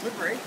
slippery.